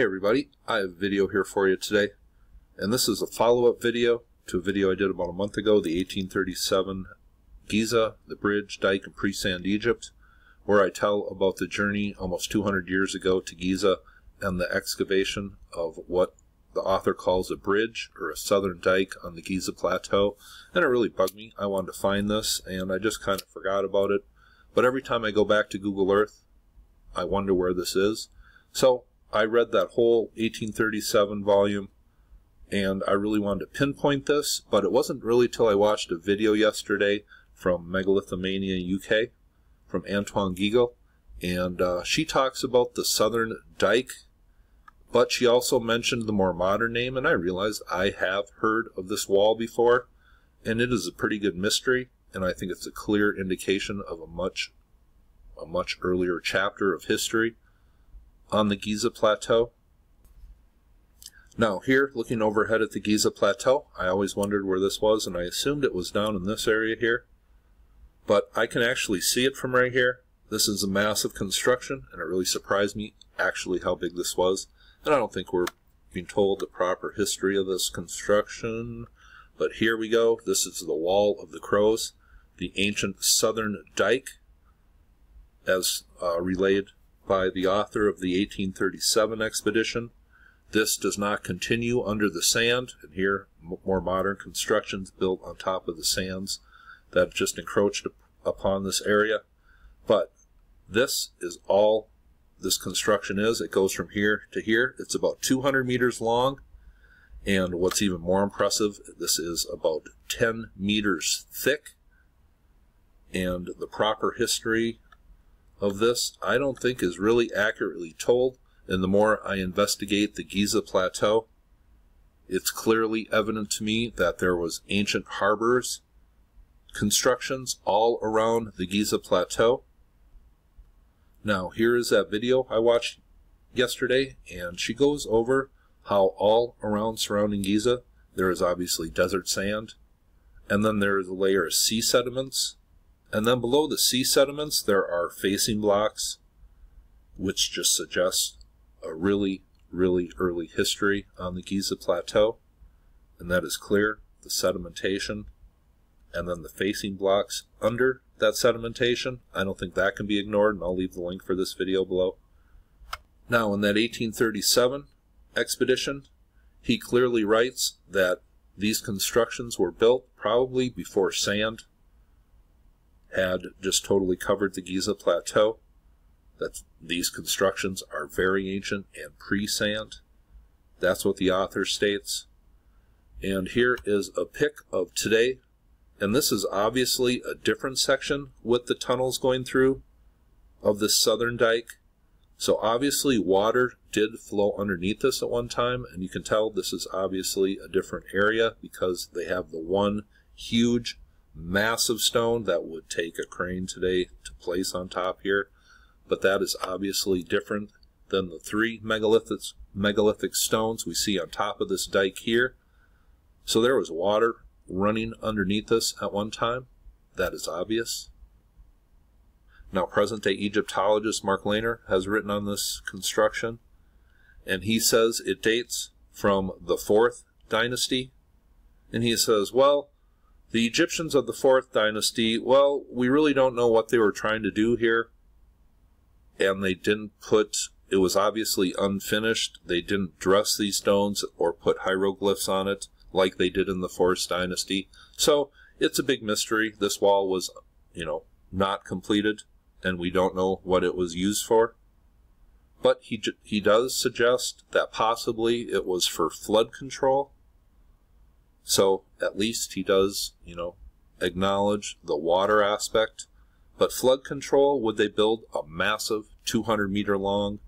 Hey everybody, I have a video here for you today, and this is a follow-up video to a video I did about a month ago, the 1837 Giza, the bridge, dike, and pre-sand Egypt, where I tell about the journey almost 200 years ago to Giza and the excavation of what the author calls a bridge or a southern dike on the Giza Plateau, and it really bugged me. I wanted to find this, and I just kind of forgot about it, but every time I go back to Google Earth, I wonder where this is. So I read that whole 1837 volume and I really wanted to pinpoint this, but it wasn't really till I watched a video yesterday from Megalithomania UK from Antoine Gigal, and uh, she talks about the Southern Dike, but she also mentioned the more modern name, and I realized I have heard of this wall before, and it is a pretty good mystery, and I think it's a clear indication of a much, a much earlier chapter of history on the Giza Plateau. Now here, looking overhead at the Giza Plateau, I always wondered where this was, and I assumed it was down in this area here. But I can actually see it from right here. This is a massive construction, and it really surprised me actually how big this was. And I don't think we're being told the proper history of this construction. But here we go. This is the Wall of the Crows, the ancient southern dike, as uh, relayed by the author of the 1837 expedition. This does not continue under the sand, and here more modern constructions built on top of the sands that have just encroached upon this area. But this is all this construction is. It goes from here to here. It's about 200 meters long, and what's even more impressive, this is about 10 meters thick, and the proper history of this I don't think is really accurately told, and the more I investigate the Giza Plateau, it's clearly evident to me that there was ancient harbors, constructions all around the Giza Plateau. Now here is that video I watched yesterday, and she goes over how all around surrounding Giza there is obviously desert sand, and then there is a layer of sea sediments, and then below the sea sediments, there are facing blocks, which just suggests a really, really early history on the Giza Plateau. And that is clear, the sedimentation, and then the facing blocks under that sedimentation. I don't think that can be ignored, and I'll leave the link for this video below. Now, in that 1837 expedition, he clearly writes that these constructions were built probably before sand had just totally covered the Giza Plateau. That these constructions are very ancient and pre-sand. That's what the author states. And here is a pic of today. And this is obviously a different section with the tunnels going through of the southern dike. So obviously water did flow underneath this at one time, and you can tell this is obviously a different area because they have the one huge massive stone that would take a crane today to place on top here, but that is obviously different than the three megalithic, megalithic stones we see on top of this dike here. So there was water running underneath us at one time. That is obvious. Now, present-day Egyptologist Mark Lehner has written on this construction, and he says it dates from the 4th dynasty. And he says, well, the Egyptians of the fourth dynasty, well, we really don't know what they were trying to do here. And they didn't put, it was obviously unfinished. They didn't dress these stones or put hieroglyphs on it like they did in the fourth dynasty. So it's a big mystery. This wall was, you know, not completed and we don't know what it was used for. But he, he does suggest that possibly it was for flood control so at least he does, you know, acknowledge the water aspect. But flood control, would they build a massive 200 meter long,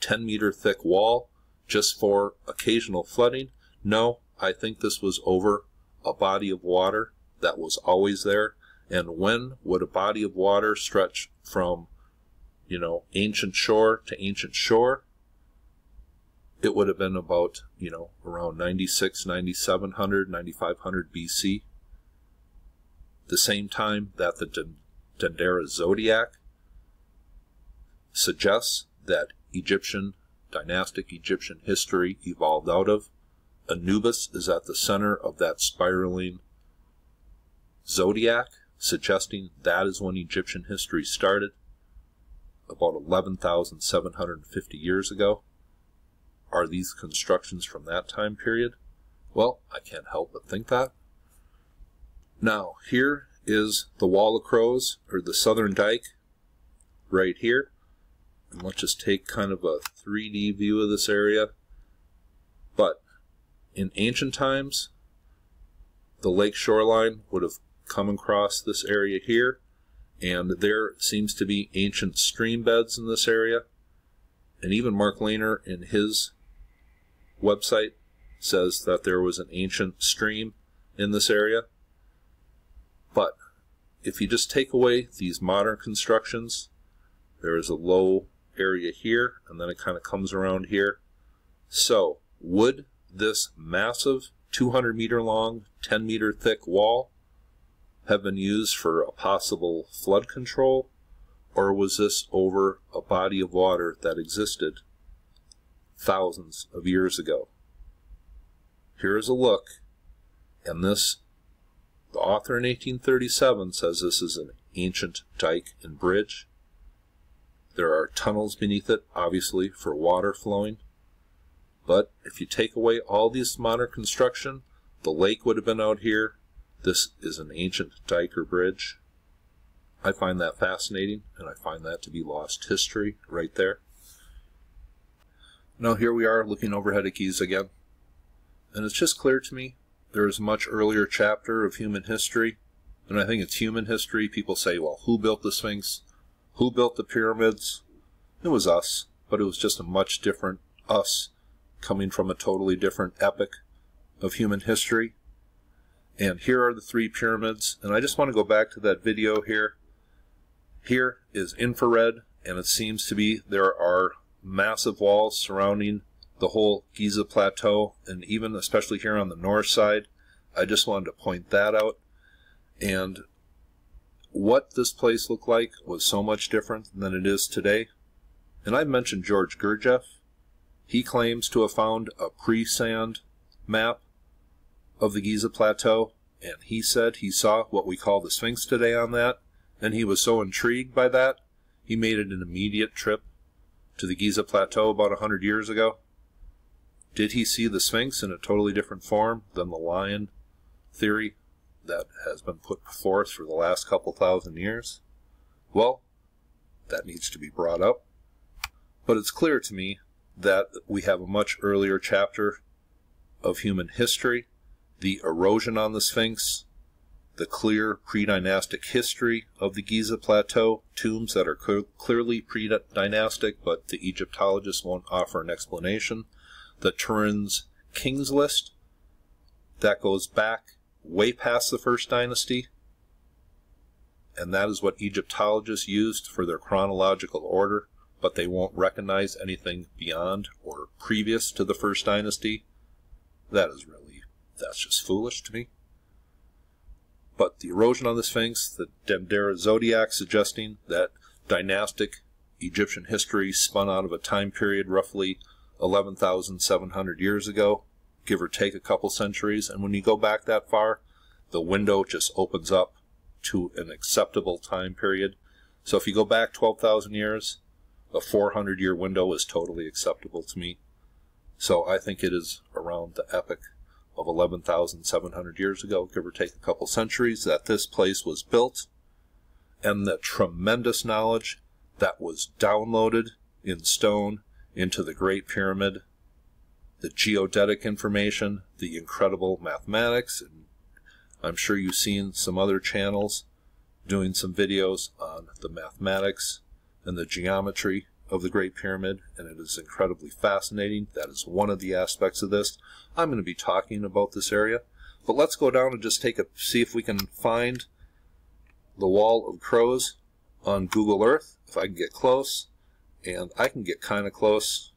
10 meter thick wall just for occasional flooding? No, I think this was over a body of water that was always there. And when would a body of water stretch from, you know, ancient shore to ancient shore? It would have been about, you know, around 96, 9700, 9500 BC. The same time that the Dendera zodiac suggests that Egyptian dynastic Egyptian history evolved out of. Anubis is at the center of that spiraling zodiac, suggesting that is when Egyptian history started, about 11,750 years ago. Are these constructions from that time period? Well, I can't help but think that. Now, here is the Wall of Crows, or the Southern Dike, right here. And let's just take kind of a 3D view of this area. But in ancient times, the lake shoreline would have come across this area here, and there seems to be ancient stream beds in this area. And even Mark Lehner in his website says that there was an ancient stream in this area. But if you just take away these modern constructions, there is a low area here, and then it kind of comes around here. So, would this massive 200 meter long, 10 meter thick wall have been used for a possible flood control, or was this over a body of water that existed thousands of years ago? Here is a look, and this, the author in 1837 says this is an ancient dike and bridge. There are tunnels beneath it, obviously, for water flowing. But if you take away all this modern construction, the lake would have been out here. This is an ancient dike or bridge. I find that fascinating, and I find that to be lost history right there. Now here we are looking overhead at Giza again. And it's just clear to me there is a much earlier chapter of human history, and I think it's human history. People say, well, who built the Sphinx? Who built the pyramids? It was us, but it was just a much different us coming from a totally different epoch of human history. And here are the three pyramids, and I just want to go back to that video here. Here is infrared, and it seems to be there are massive walls surrounding the whole Giza Plateau, and even especially here on the north side. I just wanted to point that out. And what this place looked like was so much different than it is today. And I mentioned George Gurdjieff. He claims to have found a pre-sand map of the Giza Plateau, and he said he saw what we call the Sphinx today on that, and he was so intrigued by that, he made it an immediate trip to the Giza Plateau about a hundred years ago. Did he see the Sphinx in a totally different form than the lion theory that has been put forth for the last couple thousand years? Well, that needs to be brought up. But it's clear to me that we have a much earlier chapter of human history, the erosion on the Sphinx, the clear pre-dynastic history of the Giza Plateau, tombs that are cl clearly pre-dynastic, but the Egyptologists won't offer an explanation, the Turin's Kings List. That goes back way past the First Dynasty, and that is what Egyptologists used for their chronological order, but they won't recognize anything beyond or previous to the First Dynasty. That is really, that's just foolish to me. But the erosion on the Sphinx, the Dendera zodiac suggesting that dynastic Egyptian history spun out of a time period roughly 11,700 years ago, give or take a couple centuries. And when you go back that far, the window just opens up to an acceptable time period. So if you go back 12,000 years, a 400 year window is totally acceptable to me. So I think it is around the epoch of 11,700 years ago, give or take a couple centuries, that this place was built, and the tremendous knowledge that was downloaded in stone into the Great Pyramid, the geodetic information, the incredible mathematics, and I'm sure you've seen some other channels doing some videos on the mathematics and the geometry of the Great Pyramid, and it is incredibly fascinating. That is one of the aspects of this. I'm going to be talking about this area, but let's go down and just take a see if we can find the Wall of Crows on Google Earth. If I can get close, and I can get kind of close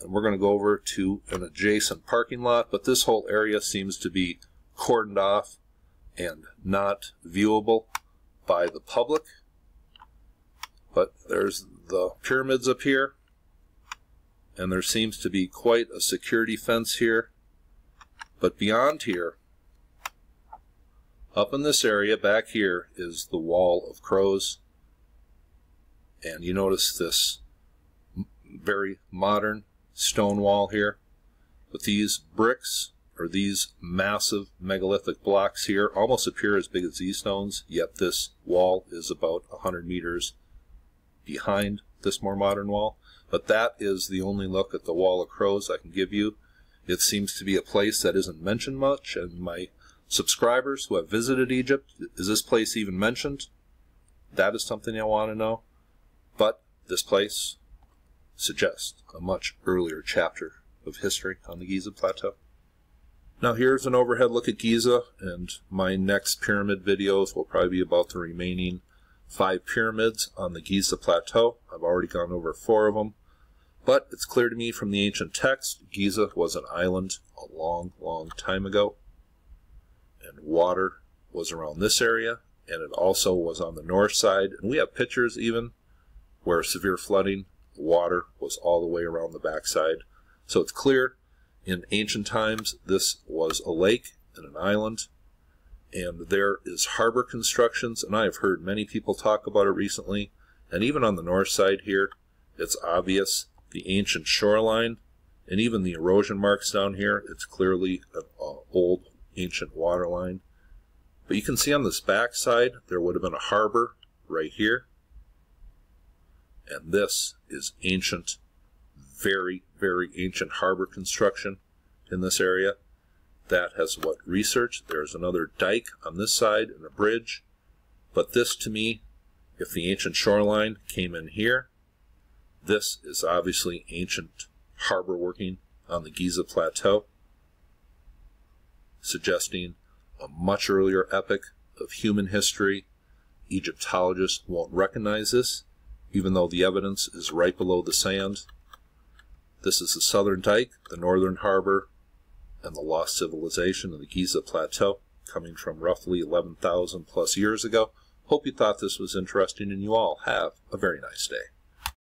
and we're going to go over to an adjacent parking lot but this whole area seems to be cordoned off and not viewable by the public but there's the pyramids up here and there seems to be quite a security fence here. But beyond here, up in this area back here is the wall of crows. And you notice this very modern stone wall here. But these bricks, or these massive megalithic blocks here, almost appear as big as these stones, yet this wall is about 100 meters behind this more modern wall. But that is the only look at the Wall of Crows I can give you. It seems to be a place that isn't mentioned much, and my subscribers who have visited Egypt, is this place even mentioned? That is something I want to know. But this place suggests a much earlier chapter of history on the Giza Plateau. Now here's an overhead look at Giza, and my next pyramid videos will probably be about the remaining five pyramids on the Giza Plateau. I've already gone over four of them. But it's clear to me from the ancient text, Giza was an island a long, long time ago. And water was around this area, and it also was on the north side. And we have pictures even where severe flooding, water was all the way around the backside. So it's clear in ancient times this was a lake and an island. And there is harbor constructions, and I have heard many people talk about it recently. And even on the north side here, it's obvious the ancient shoreline, and even the erosion marks down here, it's clearly an uh, old ancient waterline. But you can see on this back side, there would have been a harbor right here. And this is ancient, very, very ancient harbor construction in this area. That has what research. There's another dike on this side and a bridge. But this to me, if the ancient shoreline came in here, this is obviously ancient harbor working on the Giza Plateau, suggesting a much earlier epoch of human history. Egyptologists won't recognize this, even though the evidence is right below the sand. This is the southern dike, the northern harbor, and the lost civilization of the Giza Plateau, coming from roughly 11,000 plus years ago. Hope you thought this was interesting, and you all have a very nice day.